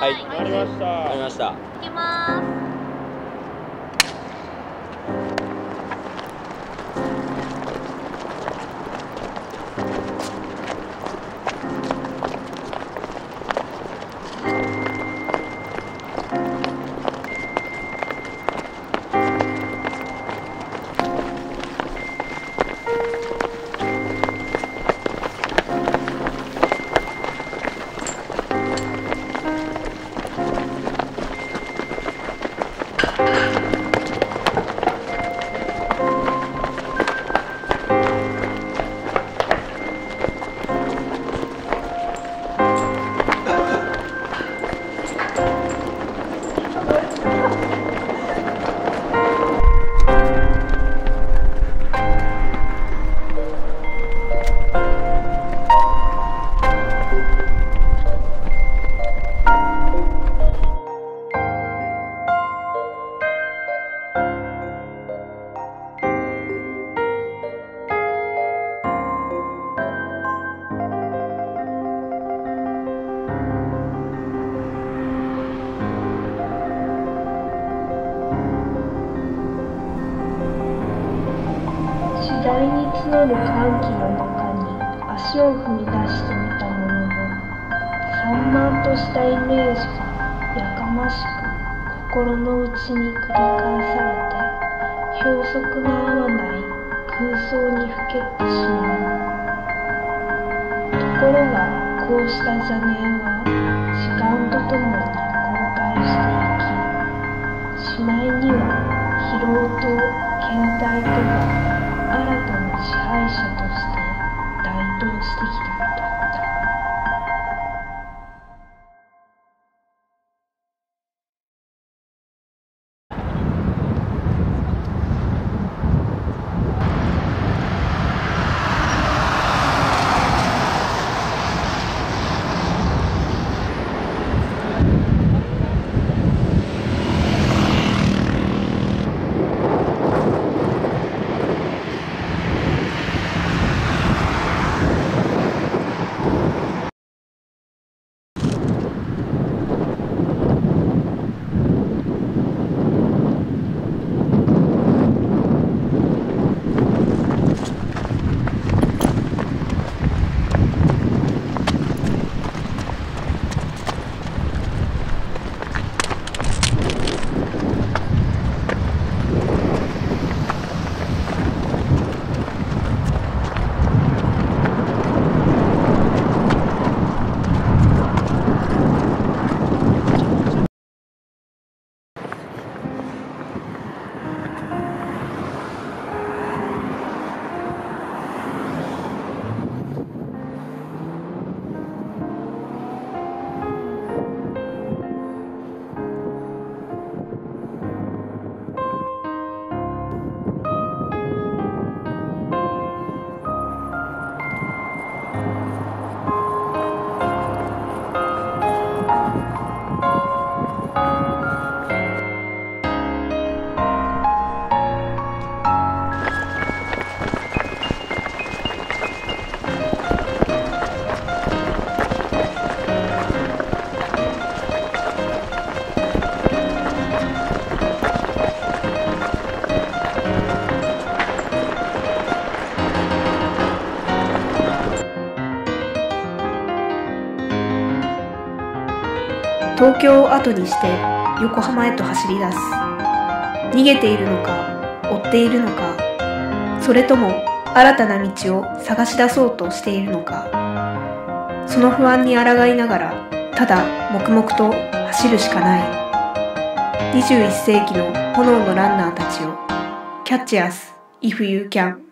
はい。わかりました。わかりました。行きます。第に募る歓喜の中に足を踏み出してみたものの散漫としたイメージがやかましく心の内に繰り返されて標則の合わない空想にふけってしまう。ところがこうした邪念は東京を後にして横浜へと走り出す。逃げているのか追っているのかそれとも新たな道を探し出そうとしているのか。その不安に抗いながらただ黙々と走るしかない。21世紀の炎のランナーたちをキャッチアス if you can